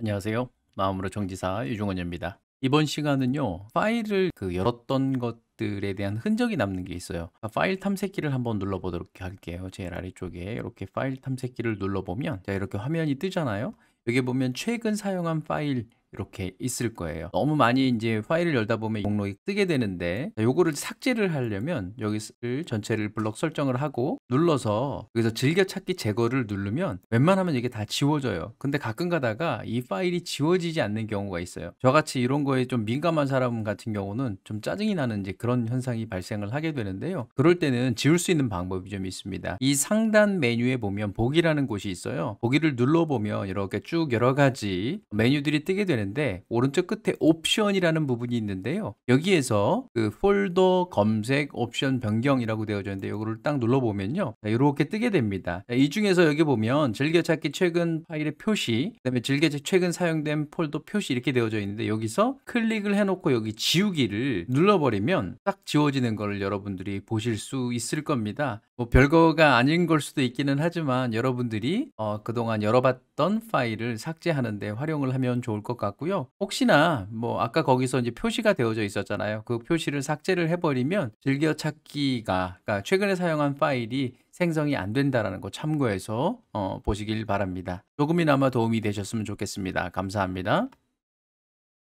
안녕하세요. 마음으로 정지사 유중원입니다. 이번 시간은요, 파일을 그 열었던 것들에 대한 흔적이 남는 게 있어요. 아, 파일 탐색기를 한번 눌러보도록 할게요. 제일 아래쪽에 이렇게 파일 탐색기를 눌러보면, 자, 이렇게 화면이 뜨잖아요. 여기 보면 최근 사용한 파일 이렇게 있을 거예요. 너무 많이 이제 파일을 열다 보면 목록이 뜨게 되는데 요거를 삭제를 하려면 여기를 전체를 블럭 설정을 하고 눌러서 여기서 즐겨찾기 제거를 누르면 웬만하면 이게 다 지워져요. 근데 가끔 가다가 이 파일이 지워지지 않는 경우가 있어요. 저같이 이런 거에 좀 민감한 사람 같은 경우는 좀 짜증이 나는 이제 그런 현상이 발생을 하게 되는데요. 그럴 때는 지울 수 있는 방법이 좀 있습니다. 이 상단 메뉴에 보면 보기라는 곳이 있어요. 보기를 눌러보면 이렇게 쭉 여러 가지 메뉴들이 뜨게 되는 되는데 오른쪽 끝에 옵션이라는 부분이 있는데요. 여기에서 그 폴더 검색 옵션 변경이라고 되어져 있는데 이거를 딱 눌러보면요. 이렇게 뜨게 됩니다. 이 중에서 여기 보면 즐겨찾기 최근 파일의 표시, 그다음에 즐겨찾기 최근 사용된 폴더 표시 이렇게 되어져 있는데 여기서 클릭을 해놓고 여기 지우기를 눌러버리면 딱 지워지는 걸 여러분들이 보실 수 있을 겁니다. 뭐 별거가 아닌 걸 수도 있기는 하지만 여러분들이 어, 그동안 열어봤던 파일을 삭제하는데 활용을 하면 좋을 것 같고 같고요. 혹시나 뭐 아까 거기서 이제 표시가 되어져 있었잖아요. 그 표시를 삭제를 해버리면 즐겨찾기가 그러니까 최근에 사용한 파일이 생성이 안 된다라는 거 참고해서 어, 보시길 바랍니다. 조금이나마 도움이 되셨으면 좋겠습니다. 감사합니다.